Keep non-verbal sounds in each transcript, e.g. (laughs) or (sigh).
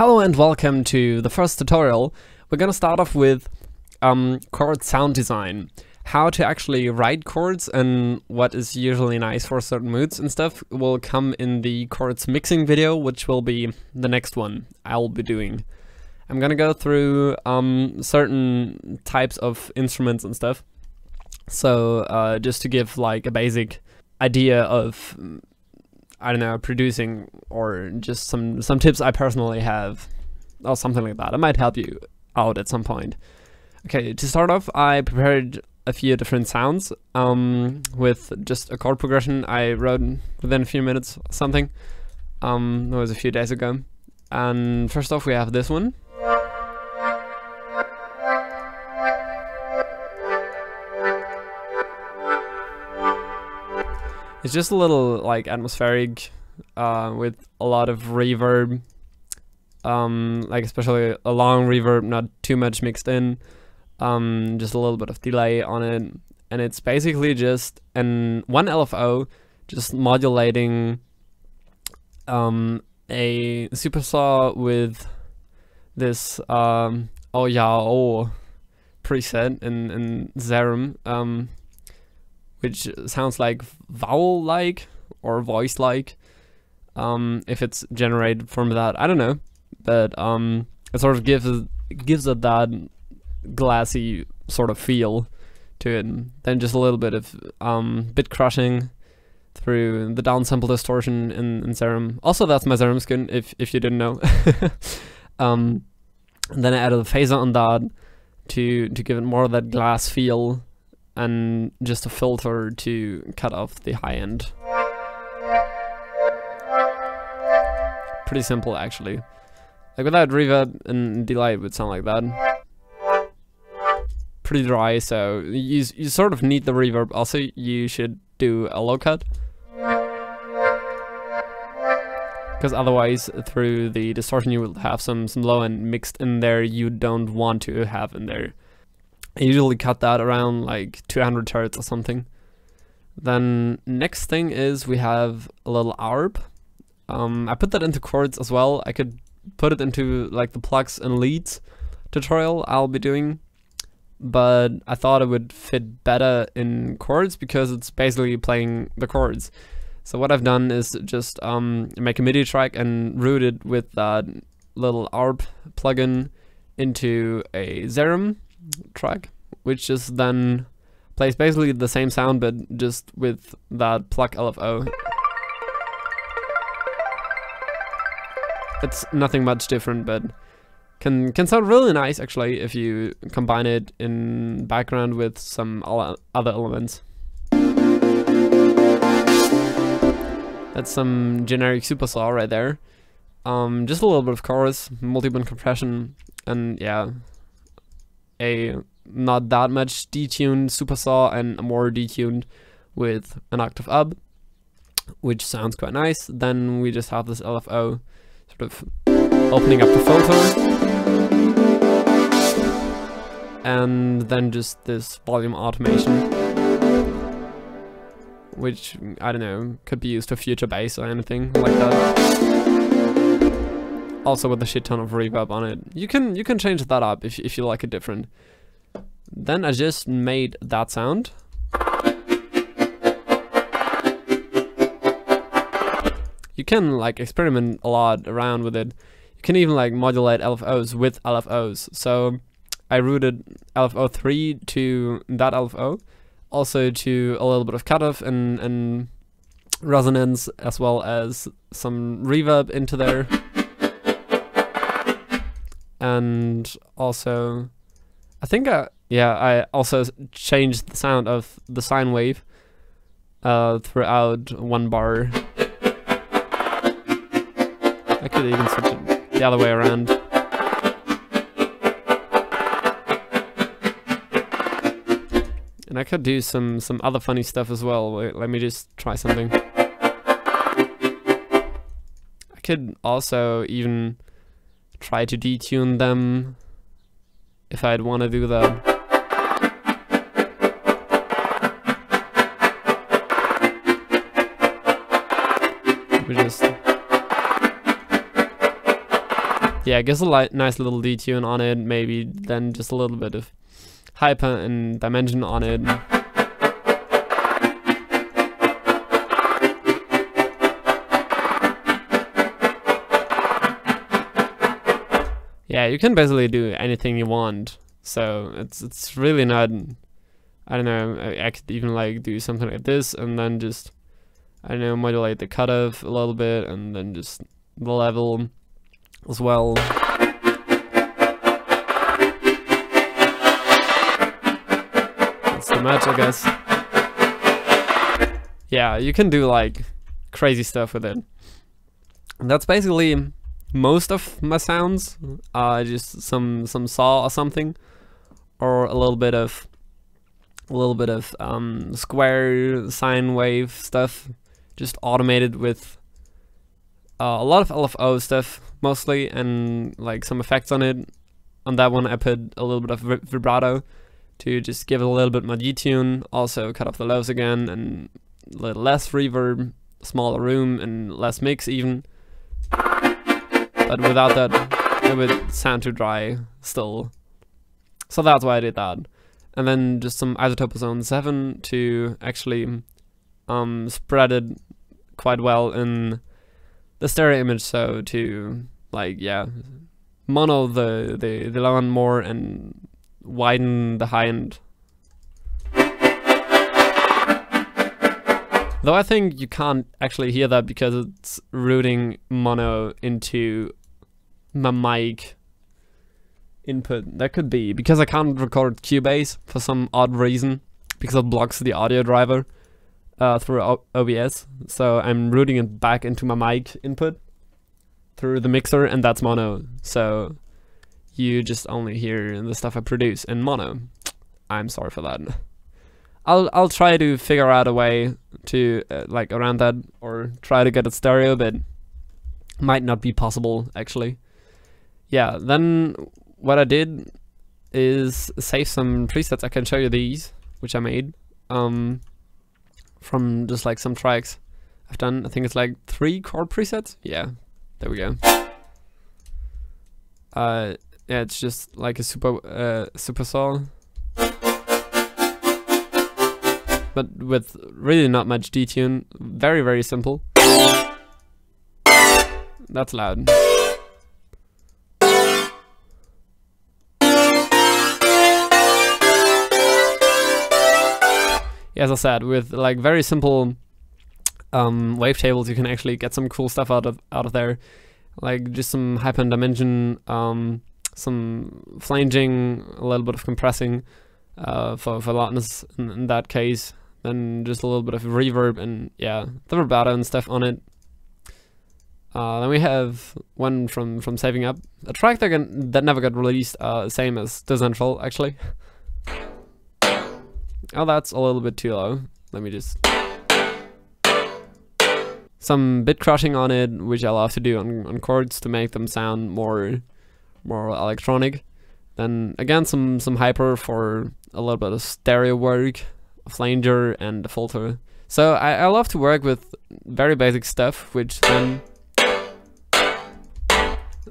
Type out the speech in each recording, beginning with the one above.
Hello and welcome to the first tutorial. We're gonna start off with um, chord sound design. How to actually write chords and what is usually nice for certain moods and stuff will come in the chords mixing video, which will be the next one I'll be doing. I'm gonna go through um, certain types of instruments and stuff. So uh, just to give like a basic idea of I don't know, producing or just some some tips I personally have or something like that. It might help you out at some point. Okay, to start off, I prepared a few different sounds um, with just a chord progression I wrote within a few minutes something. Um, it was a few days ago. And first off, we have this one. It's just a little like atmospheric uh, with a lot of reverb. Um, like especially a long reverb, not too much mixed in. Um, just a little bit of delay on it. And it's basically just an one LFO just modulating um, a supersaw with this um, oh yeah oh preset in, in Serum. Um, which sounds like vowel-like or voice-like. Um, if it's generated from that, I don't know, but um, it sort of gives gives it that glassy sort of feel to it. Then just a little bit of um, bit crushing through the downsample distortion in, in Serum. Also, that's my Serum skin, if if you didn't know. (laughs) um, and then I added a phaser on that to to give it more of that glass feel and just a filter to cut off the high end. Pretty simple actually. Like without reverb and delay it would sound like that. Pretty dry, so you, you sort of need the reverb. Also, you should do a low cut. Because otherwise, through the distortion, you will have some, some low end mixed in there you don't want to have in there. I usually cut that around like 200 hertz or something. Then next thing is we have a little ARP. Um, I put that into chords as well. I could put it into like the plugs and leads tutorial I'll be doing. But I thought it would fit better in chords because it's basically playing the chords. So what I've done is just um, make a MIDI track and route it with that little ARP plugin into a Serum track, which just then plays basically the same sound but just with that pluck LFO. It's nothing much different, but can can sound really nice actually if you combine it in background with some other elements. That's some generic supersaw right there. Um, just a little bit of chorus, multi-band compression, and yeah, a not that much detuned supersaw and a more detuned with an octave up, which sounds quite nice. Then we just have this LFO sort of opening up the filter. And then just this volume automation. Which, I don't know, could be used for future bass or anything like that also with a shit ton of reverb on it. You can you can change that up if if you like it different. Then I just made that sound. You can like experiment a lot around with it. You can even like modulate LFOs with LFOs. So I routed LFO 3 to that LFO, also to a little bit of cutoff and, and resonance as well as some reverb into there and also I think I yeah I also changed the sound of the sine wave uh, throughout one bar. I could even switch it the other way around. And I could do some some other funny stuff as well. Wait, let me just try something. I could also even try to detune them if I'd want to do that. We just... yeah, it gives a li nice little detune on it, maybe then just a little bit of hyper and dimension on it. Yeah, you can basically do anything you want. So it's it's really not. I don't know. I, could even like do something like this and then just I don't know modulate the cutoff a little bit and then just the level as well. That's the match, I guess. Yeah, you can do like crazy stuff with it. And that's basically most of my sounds. Uh, just some some saw or something, or a little bit of a little bit of um, square sine wave stuff, just automated with uh, a lot of LFO stuff mostly, and like some effects on it. On that one, I put a little bit of vibrato to just give it a little bit more detune. Also, cut off the lows again and a little less reverb, smaller room, and less mix even. But without that, it would sound too dry still. So that's why I did that. And then just some iZotope Ozone 7 to actually um, spread it quite well in the stereo image, so to like yeah, mono the the the low end more and widen the high end. Though I think you can't actually hear that because it's routing mono into my mic input. That could be because I can't record Cubase for some odd reason because it blocks the audio driver uh, through o OBS. So I'm routing it back into my mic input through the mixer, and that's mono. So you just only hear the stuff I produce in mono. I'm sorry for that. I'll I'll try to figure out a way to uh, like around that or try to get it stereo, but might not be possible actually. Yeah, then what I did is save some presets. I can show you these, which I made. Um, from just like some tracks I've done. I think it's like three chord presets. Yeah, there we go. Uh, yeah, it's just like a super uh, super saw, but with really not much detune. Very very simple. That's loud. As I said, with like very simple um, wavetables, you can actually get some cool stuff out of out of there, like just some hyper dimension, um, some flanging, a little bit of compressing uh, for for loudness in, in, that case, then just a little bit of reverb and yeah, the vibrato and stuff on it. Uh, then we have one from from Saving Up, a track that can, that never got released, uh, same as Decentral actually. (laughs) Oh, that's a little bit too low. Let me just... Some bit crushing on it, which I love to do on, on chords to make them sound more more electronic. Then again, some, some hyper for a little bit of stereo work, flanger and a filter. So I, I love to work with very basic stuff, which then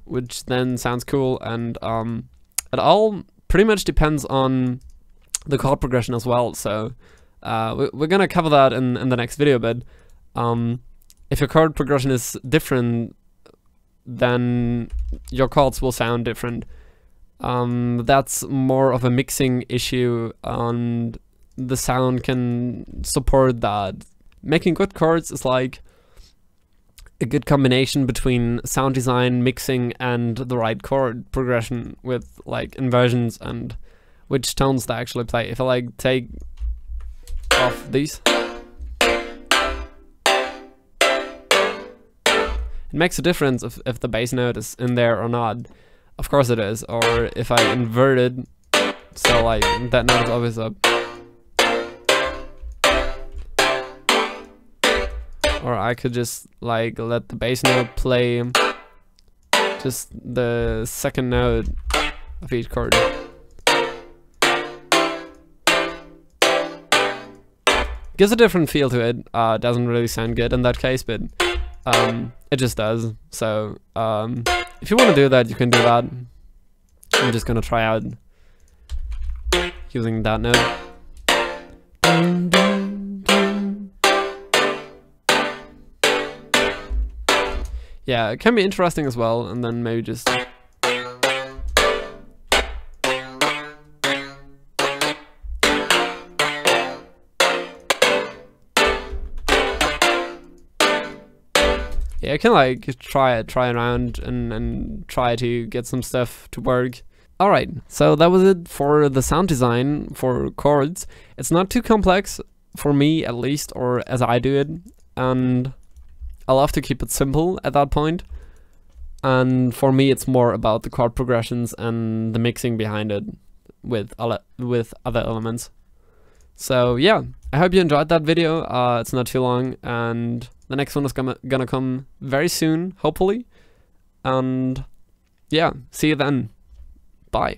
which then sounds cool and um, it all pretty much depends on the chord progression as well. So uh, we're gonna cover that in, in the next video, but um, if your chord progression is different, then your chords will sound different. Um, that's more of a mixing issue and the sound can support that. Making good chords is like a good combination between sound design, mixing, and the right chord progression with like inversions and which tones to actually play. If I like take off these, it makes a difference if, if the bass note is in there or not. Of course it is. Or if I invert it, so like that note is always up. Or I could just like let the bass note play just the second note of each chord. Gives a different feel to it. Uh, doesn't really sound good in that case, but um, it just does. So um, if you want to do that, you can do that. I'm just gonna try out using that note. Yeah, it can be interesting as well, and then maybe just yeah, I can like try try around and, and try to get some stuff to work. Alright, so that was it for the sound design for chords. It's not too complex, for me at least, or as I do it, and I love to keep it simple at that point. And for me it's more about the chord progressions and the mixing behind it with, with other elements. So yeah, I hope you enjoyed that video. Uh, it's not too long, and the next one is gonna gonna come very soon, hopefully. And yeah, see you then. Bye.